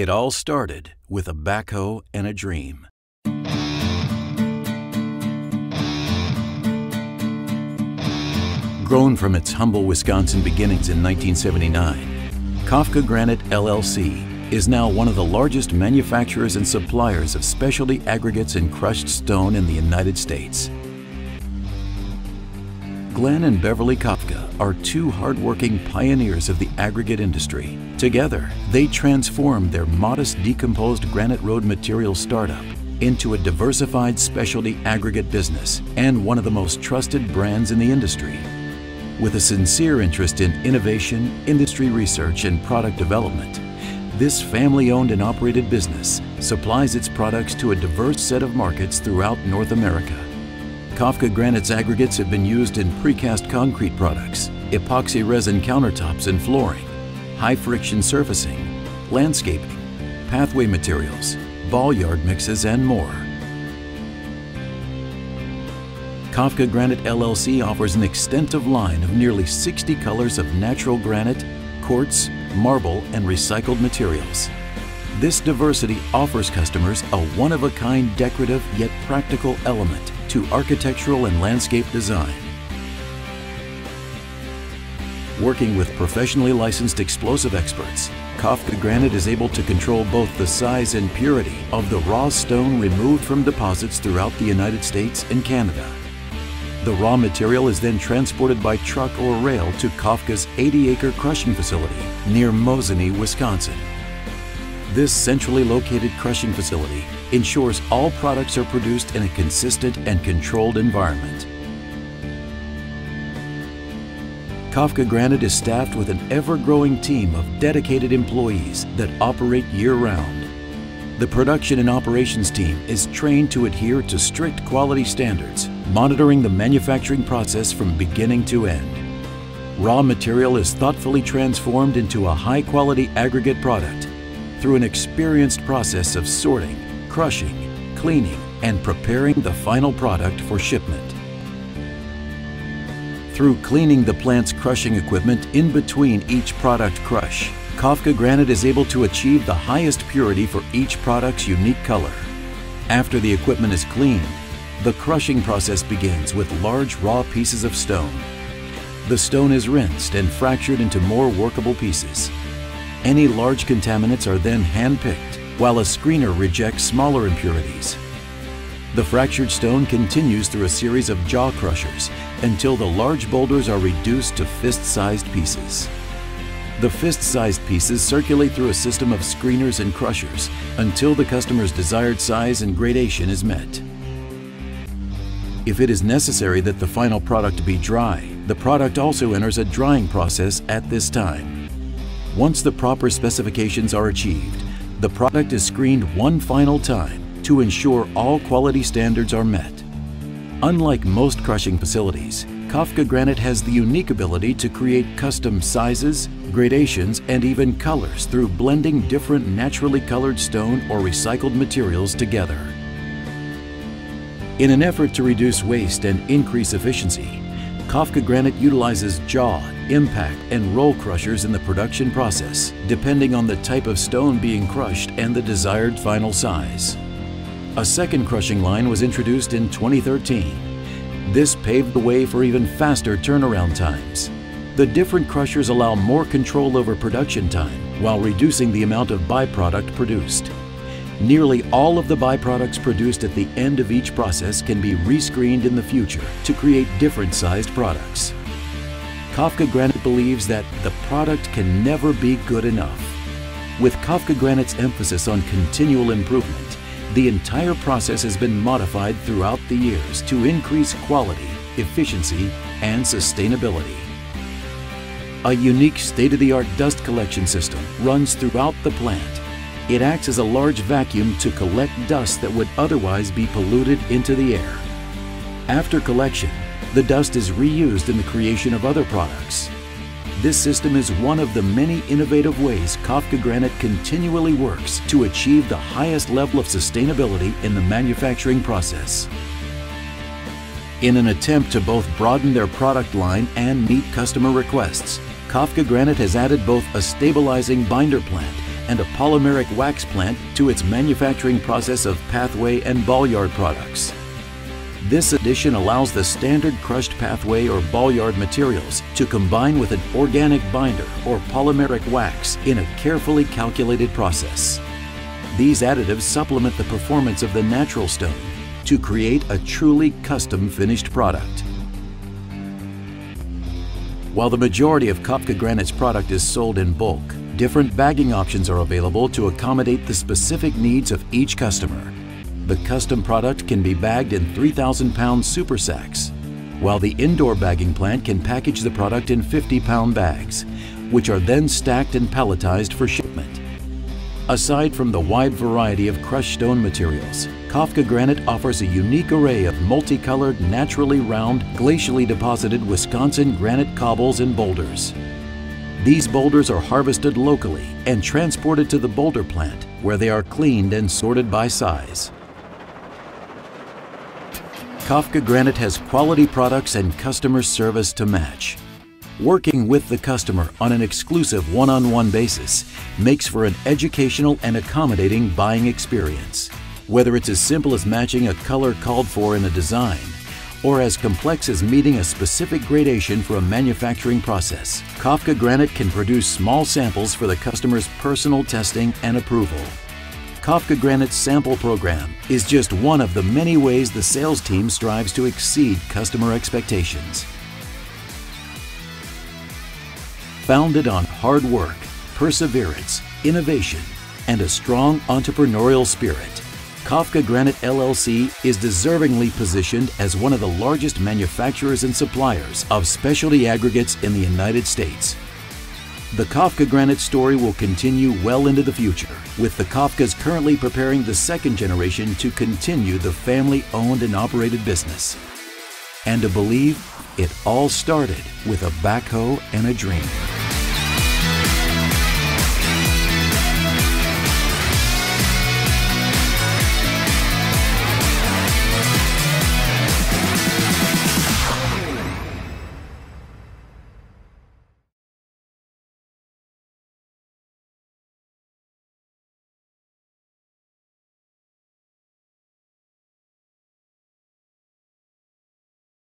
It all started with a backhoe and a dream. Grown from its humble Wisconsin beginnings in 1979, Kafka Granite LLC is now one of the largest manufacturers and suppliers of specialty aggregates and crushed stone in the United States. Glenn and Beverly Kafka are two hardworking pioneers of the aggregate industry. Together, they transformed their modest decomposed granite road material startup into a diversified specialty aggregate business and one of the most trusted brands in the industry. With a sincere interest in innovation, industry research, and product development, this family-owned and operated business supplies its products to a diverse set of markets throughout North America. Kafka Granite's aggregates have been used in precast concrete products, epoxy resin countertops and flooring, high friction surfacing, landscaping, pathway materials, ball yard mixes, and more. Kafka Granite LLC offers an extensive line of nearly 60 colors of natural granite, quartz, marble, and recycled materials. This diversity offers customers a one-of-a-kind decorative yet practical element to architectural and landscape design. Working with professionally licensed explosive experts, Kafka Granite is able to control both the size and purity of the raw stone removed from deposits throughout the United States and Canada. The raw material is then transported by truck or rail to Kafka's 80-acre crushing facility near Mosinee, Wisconsin. This centrally located crushing facility ensures all products are produced in a consistent and controlled environment. Kafka Granite is staffed with an ever-growing team of dedicated employees that operate year-round. The production and operations team is trained to adhere to strict quality standards monitoring the manufacturing process from beginning to end. Raw material is thoughtfully transformed into a high-quality aggregate product through an experienced process of sorting, crushing, cleaning, and preparing the final product for shipment. Through cleaning the plant's crushing equipment in between each product crush, Kafka Granite is able to achieve the highest purity for each product's unique color. After the equipment is cleaned, the crushing process begins with large raw pieces of stone. The stone is rinsed and fractured into more workable pieces. Any large contaminants are then hand-picked, while a screener rejects smaller impurities. The fractured stone continues through a series of jaw crushers until the large boulders are reduced to fist-sized pieces. The fist-sized pieces circulate through a system of screeners and crushers until the customer's desired size and gradation is met. If it is necessary that the final product be dry, the product also enters a drying process at this time. Once the proper specifications are achieved, the product is screened one final time to ensure all quality standards are met. Unlike most crushing facilities, Kafka Granite has the unique ability to create custom sizes, gradations, and even colors through blending different naturally colored stone or recycled materials together. In an effort to reduce waste and increase efficiency, Kafka Granite utilizes jaw, impact, and roll crushers in the production process, depending on the type of stone being crushed and the desired final size. A second crushing line was introduced in 2013. This paved the way for even faster turnaround times. The different crushers allow more control over production time while reducing the amount of byproduct produced. Nearly all of the byproducts produced at the end of each process can be rescreened in the future to create different sized products. Kafka Granite believes that the product can never be good enough. With Kafka Granite's emphasis on continual improvement, the entire process has been modified throughout the years to increase quality, efficiency, and sustainability. A unique state-of-the-art dust collection system runs throughout the plant it acts as a large vacuum to collect dust that would otherwise be polluted into the air. After collection, the dust is reused in the creation of other products. This system is one of the many innovative ways Kafka Granite continually works to achieve the highest level of sustainability in the manufacturing process. In an attempt to both broaden their product line and meet customer requests, Kafka Granite has added both a stabilizing binder plant and a polymeric wax plant to its manufacturing process of pathway and yard products. This addition allows the standard crushed pathway or yard materials to combine with an organic binder or polymeric wax in a carefully calculated process. These additives supplement the performance of the natural stone to create a truly custom finished product. While the majority of Kafka Granite's product is sold in bulk, different bagging options are available to accommodate the specific needs of each customer. The custom product can be bagged in 3,000 pound super sacks, while the indoor bagging plant can package the product in 50 pound bags, which are then stacked and palletized for shipment. Aside from the wide variety of crushed stone materials, Kafka Granite offers a unique array of multicolored, naturally round, glacially deposited Wisconsin granite cobbles and boulders. These boulders are harvested locally and transported to the boulder plant where they are cleaned and sorted by size. Kafka Granite has quality products and customer service to match. Working with the customer on an exclusive one-on-one -on -one basis makes for an educational and accommodating buying experience. Whether it's as simple as matching a color called for in a design, or as complex as meeting a specific gradation for a manufacturing process, Kafka Granite can produce small samples for the customer's personal testing and approval. Kafka Granite's sample program is just one of the many ways the sales team strives to exceed customer expectations. founded on hard work, perseverance, innovation, and a strong entrepreneurial spirit. Kafka Granite LLC is deservingly positioned as one of the largest manufacturers and suppliers of specialty aggregates in the United States. The Kafka Granite story will continue well into the future, with the Kafkas currently preparing the second generation to continue the family-owned and operated business. And to believe it all started with a backhoe and a dream.